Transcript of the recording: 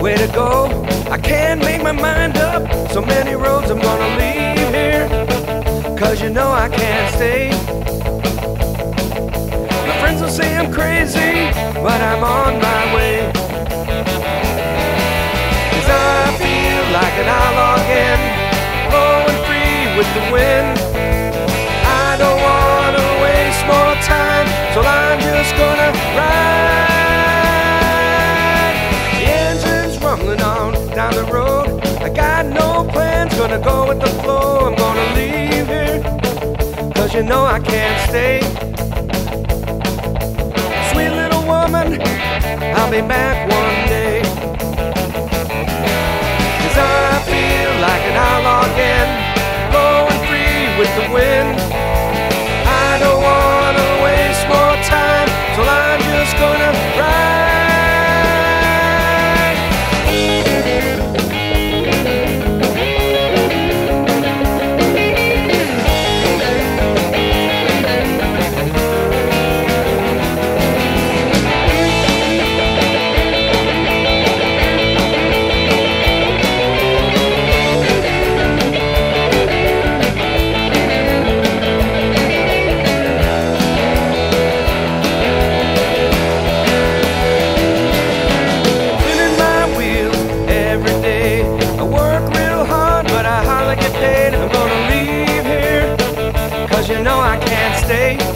where to go. I can't make my mind up, so many roads I'm gonna leave here. Cause you know I can't stay. My friends will say I'm crazy, but I'm on my way. No plans, gonna go with the flow. I'm gonna leave here, cause you know I can't stay. Sweet little woman, I'll be back one day. Cause I feel like an outlaw again, blowing free with the wind. afraid I'm gonna leave here. Cause you know I can't stay.